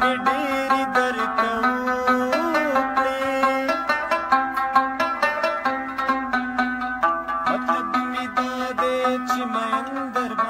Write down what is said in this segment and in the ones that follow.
दर्गमि दा देचि मयन्द्र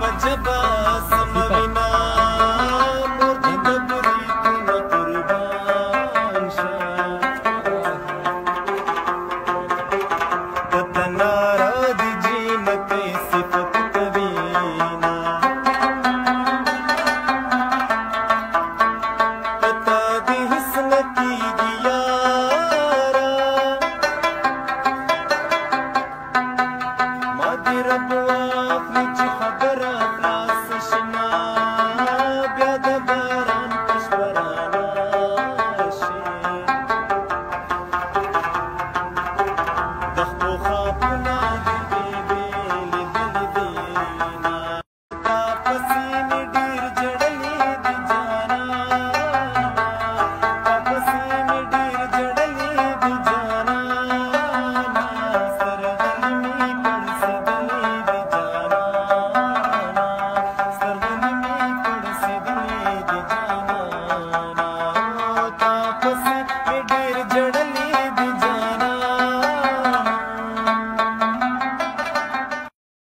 पचबा समविना Madira Buaf, Nichik Thank you.